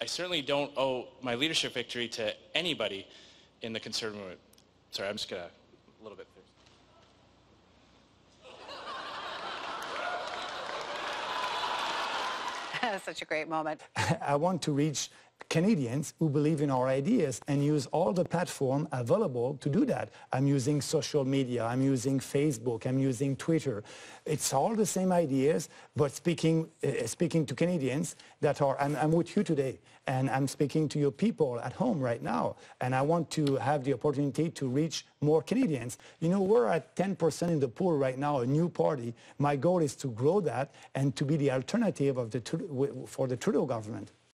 I certainly don't owe my leadership victory to anybody in the conservative movement. Sorry, I'm just going to a little bit. Such a great moment. I want to reach Canadians who believe in our ideas and use all the platform available to do that. I'm using social media, I'm using Facebook, I'm using Twitter. It's all the same ideas, but speaking, uh, speaking to Canadians that are, I'm, I'm with you today, and I'm speaking to your people at home right now, and I want to have the opportunity to reach more Canadians. You know, we're at 10% in the poll right now, a new party. My goal is to grow that and to be the alternative of the, for the Trudeau government.